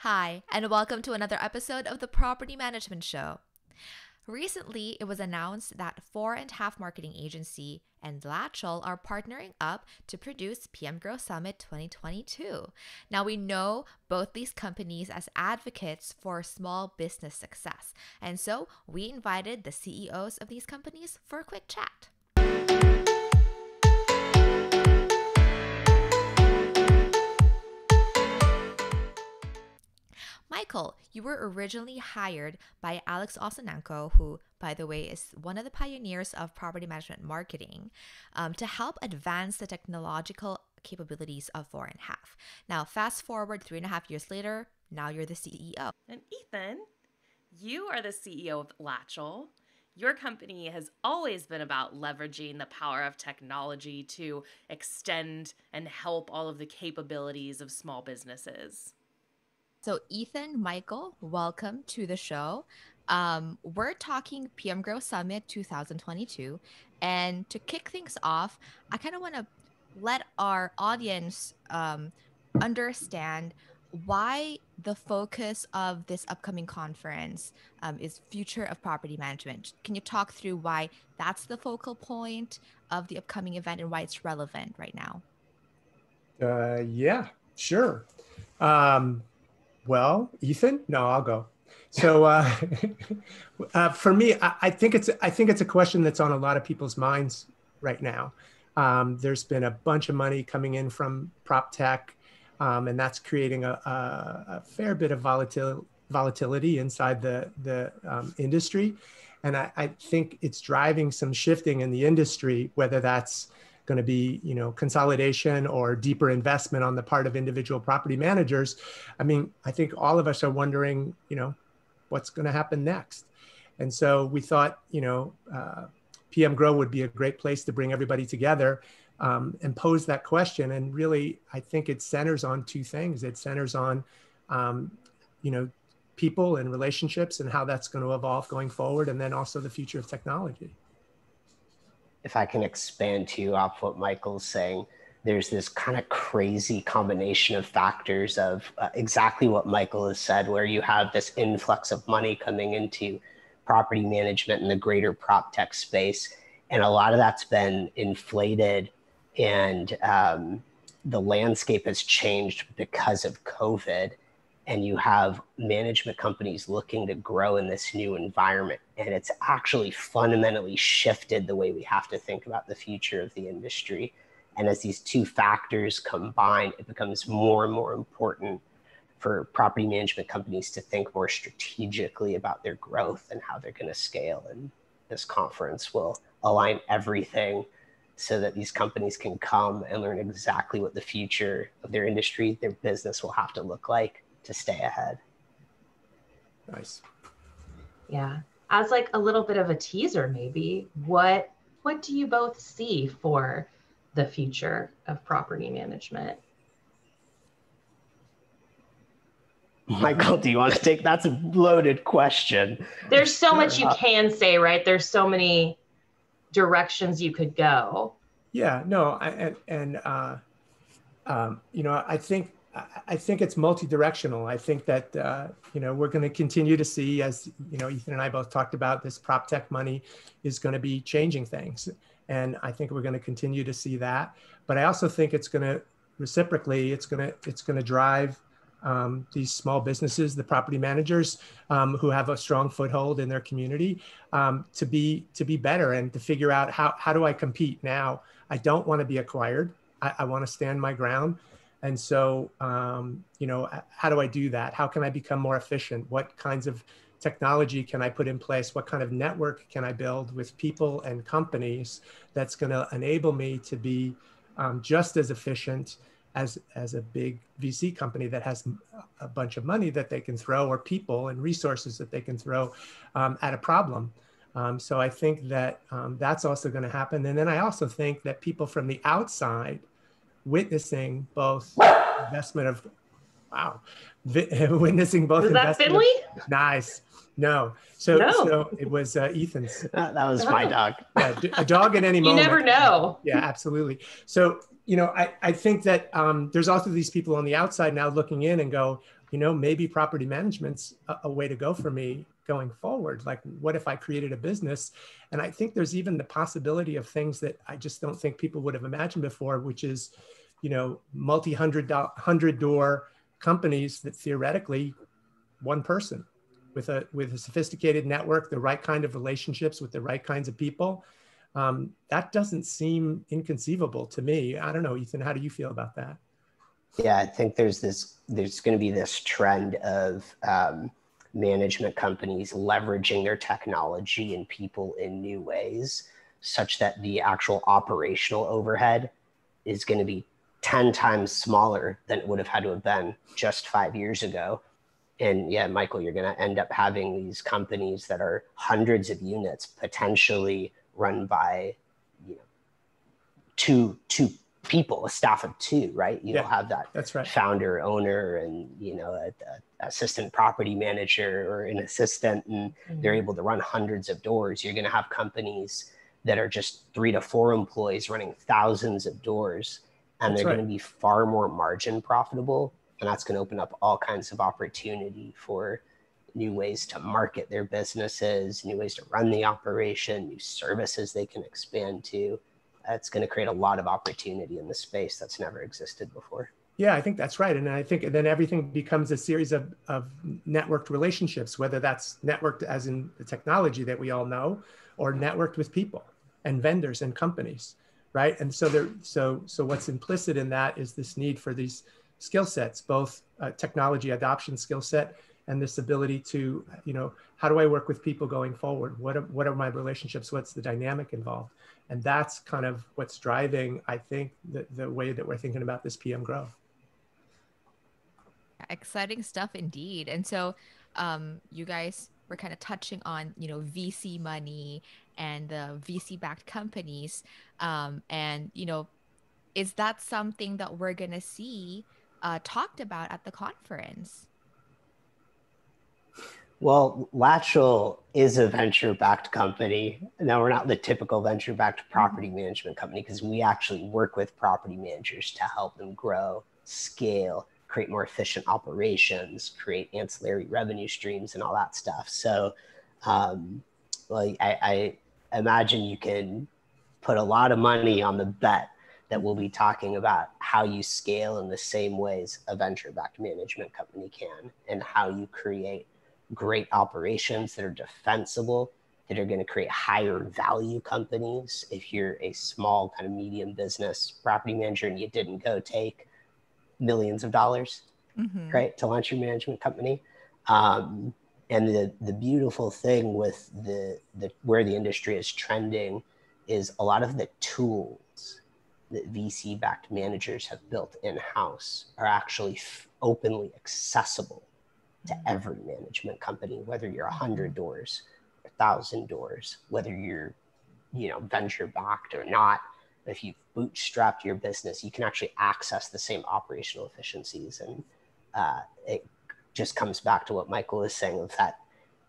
Hi, and welcome to another episode of the Property Management Show. Recently, it was announced that Four and Half Marketing Agency and Latchel are partnering up to produce PM Grow Summit 2022. Now, we know both these companies as advocates for small business success, and so we invited the CEOs of these companies for a quick chat. Michael, you were originally hired by Alex Osenenko, who, by the way, is one of the pioneers of property management marketing, um, to help advance the technological capabilities of Four and a Half. Now, fast forward three and a half years later, now you're the CEO. And Ethan, you are the CEO of Latchel. Your company has always been about leveraging the power of technology to extend and help all of the capabilities of small businesses. So, Ethan, Michael, welcome to the show. Um, we're talking PM Grow Summit 2022. And to kick things off, I kind of want to let our audience um, understand why the focus of this upcoming conference um, is future of property management. Can you talk through why that's the focal point of the upcoming event and why it's relevant right now? Uh, yeah, sure. Um, well, Ethan, no, I'll go. So uh, uh, for me, I, I, think it's I think it's a question that's on a lot of people's minds right now. Um, there's been a bunch of money coming in from prop tech, um, and that's creating a, a, a fair bit of volatil- volatility inside the the um, industry. And I, I think it's driving some shifting in the industry, whether that's going to be you know consolidation or deeper investment on the part of individual property managers i mean i think all of us are wondering you know what's going to happen next. And so we thought you know uh, pm grow would be a great place to bring everybody together um, and pose that question. And really i think it centers on two things. It centers on um, you know people and relationships and how that's going to evolve going forward and then also the future of technology if I can expand to you off what Michael's saying, there's this kind of crazy combination of factors of uh, exactly what Michael has said, where you have this influx of money coming into property management in the greater prop tech space. And a lot of that's been inflated, and um, the landscape has changed because of COVID and you have management companies looking to grow in this new environment. And it's actually fundamentally shifted the way we have to think about the future of the industry. And as these two factors combine, it becomes more and more important for property management companies to think more strategically about their growth and how they're going to scale. And this conference will align everything so that these companies can come and learn exactly what the future of their industry, their business will have to look like to stay ahead. Nice. Yeah. As like a little bit of a teaser, maybe, what what do you both see for the future of property management? Michael, do you want to take that's a loaded question. There's so much you can say, right? There's so many directions you could go. Yeah, no, I, and, and uh, um, you know, I think I think it's multi-directional. I think that uh, you know we're going to continue to see, as you know, Ethan and I both talked about, this prop tech money is going to be changing things, and I think we're going to continue to see that. But I also think it's going to reciprocally, it's going to it's going to drive um, these small businesses, the property managers um, who have a strong foothold in their community, um, to be to be better and to figure out how how do I compete now. I don't want to be acquired. I, I want to stand my ground and so, um, you know, how do I do that? How can I become more efficient? What kinds of technology can I put in place? What kind of network can I build with people and companies that's going to enable me to be um, just as efficient as, as a big VC company that has a bunch of money that they can throw or people and resources that they can throw um, at a problem. Um, so I think that um, that's also going to happen. And then I also think that people from the outside witnessing both investment of wow witnessing both was that Finley? Of, nice no so no. so it was uh, ethan's that, that was oh. my dog yeah, a dog at any moment you never know yeah absolutely so you know i, I think that um, there's also these people on the outside now looking in and go you know, maybe property management's a, a way to go for me going forward. Like, what if I created a business? And I think there's even the possibility of things that I just don't think people would have imagined before, which is, you know, multi hundred hundred door companies that theoretically one person with a with a sophisticated network, the right kind of relationships with the right kinds of people. Um, that doesn't seem inconceivable to me. I don't know, Ethan. How do you feel about that? Yeah, I think there's this. There's going to be this trend of um, management companies leveraging their technology and people in new ways, such that the actual operational overhead is going to be 10 times smaller than it would have had to have been just five years ago and yeah, Michael, you're going to end up having these companies that are hundreds of units potentially run by, you know, two two people, a staff of two, right? You yeah, don't have that that's right. founder, owner, and you know, a, a assistant property manager or an assistant, and mm-hmm. they're able to run hundreds of doors. You're going to have companies that are just three to four employees running thousands of doors, and that's they're right. going to be far more margin profitable and that's going to open up all kinds of opportunity for new ways to market their businesses, new ways to run the operation, new services they can expand to. That's going to create a lot of opportunity in the space that's never existed before. Yeah, I think that's right. And I think then everything becomes a series of, of networked relationships, whether that's networked as in the technology that we all know, or networked with people and vendors and companies, right? And so there, so so what's implicit in that is this need for these skill sets, both uh, technology adoption skill set and this ability to, you know, how do I work with people going forward? What are, what are my relationships? What's the dynamic involved? And that's kind of what's driving, I think, the, the way that we're thinking about this PM growth. Exciting stuff indeed. And so um, you guys were kind of touching on, you know, VC money and the VC backed companies. Um, and, you know, is that something that we're going to see uh, talked about at the conference? Well, Latchel is a venture backed company. Now, we're not the typical venture backed property management company because we actually work with property managers to help them grow, scale, create more efficient operations, create ancillary revenue streams, and all that stuff. So, um, like, I, I imagine you can put a lot of money on the bet that we'll be talking about how you scale in the same ways a venture backed management company can and how you create great operations that are defensible that are going to create higher value companies if you're a small kind of medium business property manager and you didn't go take millions of dollars mm-hmm. right to launch your management company um, and the the beautiful thing with the the where the industry is trending is a lot of the tools that VC backed managers have built in house are actually f- openly accessible to every management company, whether you're 100 doors, 1,000 doors, whether you're you know venture backed or not. If you've bootstrapped your business you can actually access the same operational efficiencies and uh, just comes back to what michael is saying of that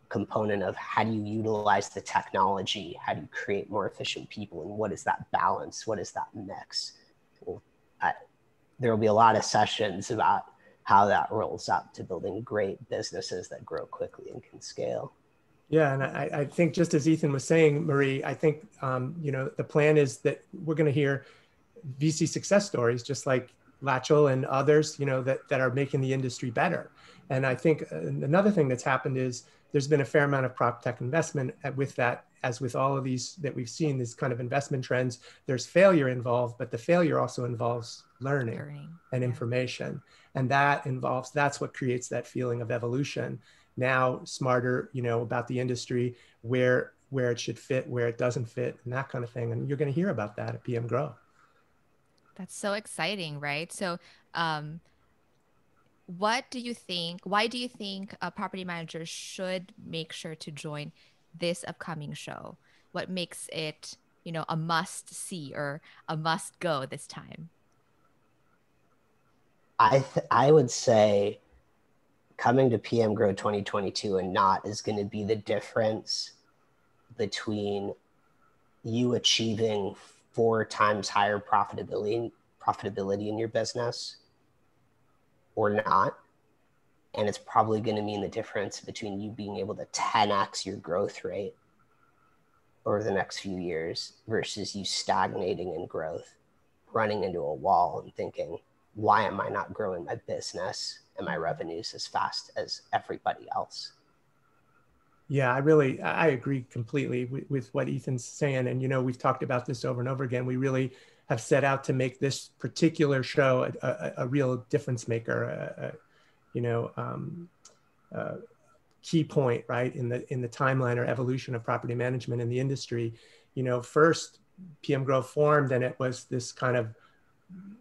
component of how do you utilize the technology? How do you create more efficient people? And what is that balance? What is that mix? Well, there will be a lot of sessions about how that rolls up to building great businesses that grow quickly and can scale. Yeah and i, I think just as ethan was saying marie i think um, you know the plan is that we're going to hear vc success stories just like Latchel and others you know that, that are making the industry better. And i think uh, another thing that's happened is there's been a fair amount of prop tech investment with that as with all of these that we've seen these kind of investment trends. There's failure involved but the failure also involves learning, learning. and yeah. information. And that involves that's what creates that feeling of evolution. Now smarter you know about the industry where where it should fit where it doesn't fit and that kind of thing. And you're going to hear about that at pm grow that's so exciting right? So um what do you think why do you think a property manager should make sure to join this upcoming show? What makes it you know a must see or a must go this time? I th- i would say coming to pm grow 2022 and not is going to be the difference between you achieving four times higher profitability profitability in your business or not And it's probably going to mean the difference between you being able to 10x your growth rate over the next few years versus you stagnating in growth, running into a wall and thinking, why am I not growing my business and my revenues as fast as everybody else? Yeah, I really I agree completely with, with, what Ethan's saying, and you know we've talked about this over and over again. We really have set out to make this particular show a, a, a real difference maker, a, you know, um, key point right in the in the timeline or evolution of property management in the industry. You know, first PM Grow formed, and it was this kind of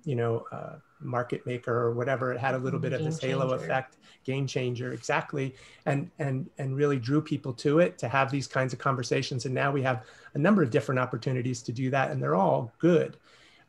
you know uh, market maker or whatever it had a little bit of this halo effect game changer exactly. And and and really drew people to it to have these kinds of conversations. And now we have a number of different opportunities to do that and they're all good.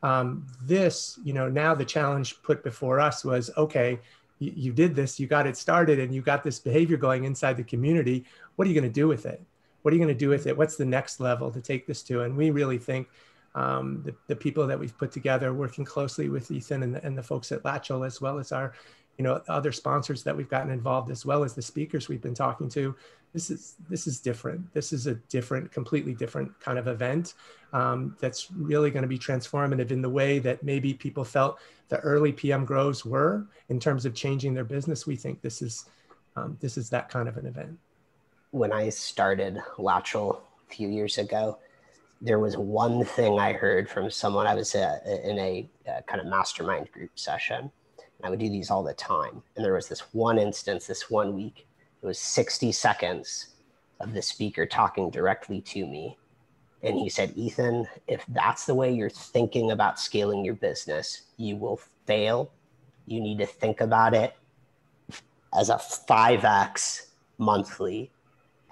Um, this you know now the challenge put before us was okay you, you did this you got it started and you got this behavior going inside the community. What are you going to do with it? What are you going to do with it? What's the next level to take this to? And we really think um, the, the people that we've put together, working closely with Ethan and the, and the folks at Latchel, as well as our, you know, other sponsors that we've gotten involved, as well as the speakers we've been talking to. This is this is different. This is a different, completely different kind of event um, that's really going to be transformative in the way that maybe people felt the early PM grows were in terms of changing their business. We think this is um, this is that kind of an event. When I started Latchel a few years ago, there was one thing I heard from someone. I was uh, in a, a kind of mastermind group session. And I would do these all the time. And there was this one instance, this one week, it was 60 seconds of the speaker talking directly to me. And he said, Ethan, if that's the way you're thinking about scaling your business, you will fail. You need to think about it as a 5x monthly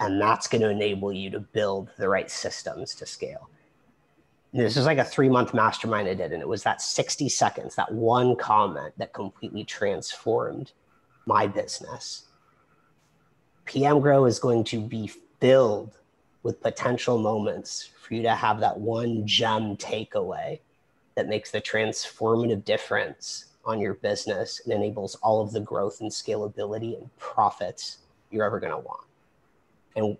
and that's going to enable you to build the right systems to scale. And this is like a three month mastermind I did, and it was that 60 seconds, that one comment that completely transformed my business. PM Grow is going to be filled with potential moments for you to have that one gem takeaway that makes the transformative difference on your business and enables all of the growth and scalability and profits you're ever going to want and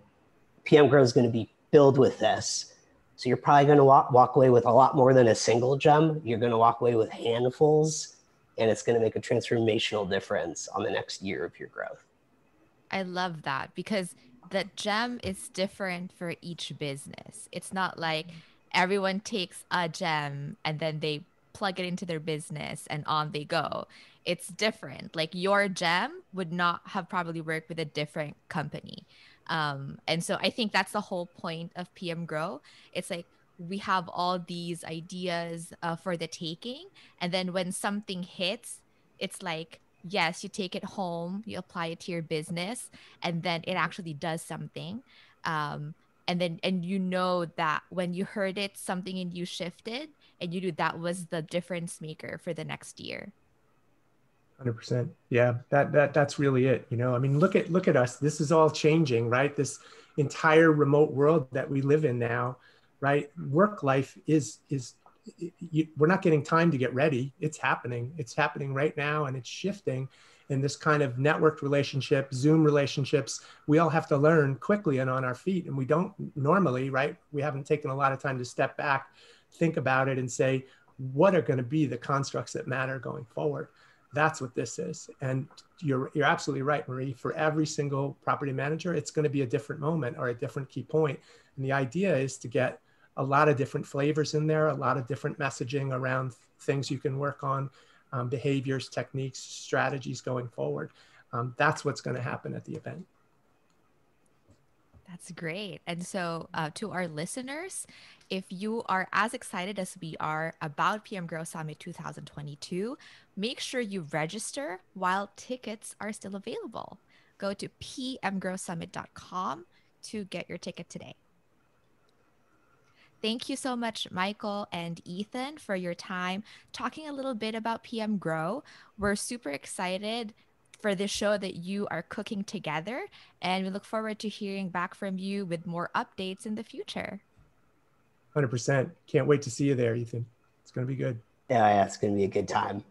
PM Grow is going to be filled with this. So you're probably going to walk, walk away with a lot more than a single gem. You're going to walk away with handfuls, and it's going to make a transformational difference on the next year of your growth. I love that because the gem is different for each business. It's not like everyone takes a gem and then they plug it into their business and on they go. It's different. Like your gem would not have probably worked with a different company. Um, and so I think that's the whole point of PM Grow. It's like we have all these ideas uh, for the taking. And then when something hits, it's like, yes, you take it home, you apply it to your business, and then it actually does something. Um, and then, and you know that when you heard it, something in you shifted, and you knew that was the difference maker for the next year. Hundred percent. Yeah, that that that's really it. You know, I mean, look at look at us. This is all changing, right? This entire remote world that we live in now, right? Work life is is you, we're not getting time to get ready. It's happening. It's happening right now, and it's shifting. In this kind of networked relationship, Zoom relationships, we all have to learn quickly and on our feet, and we don't normally, right? We haven't taken a lot of time to step back, think about it, and say, what are going to be the constructs that matter going forward that's what this is. And you're, you're absolutely right, Marie. For every single property manager, it's going to be a different moment or a different key point. And the idea is to get a lot of different flavors in there, a lot of different messaging around things you can work on, um, behaviors, techniques, strategies going forward. Um, that's what's going to happen at the event. That's great. And so, uh, to our listeners, if you are as excited as we are about PM Grow Summit 2022, make sure you register while tickets are still available. Go to pmgrowsummit.com to get your ticket today. Thank you so much, Michael and Ethan, for your time talking a little bit about PM Grow. We're super excited for this show that you are cooking together. And we look forward to hearing back from you with more updates in the future. 100%. Can't wait to see you there, Ethan. It's going to be good. Yeah, yeah it's going to be a good time.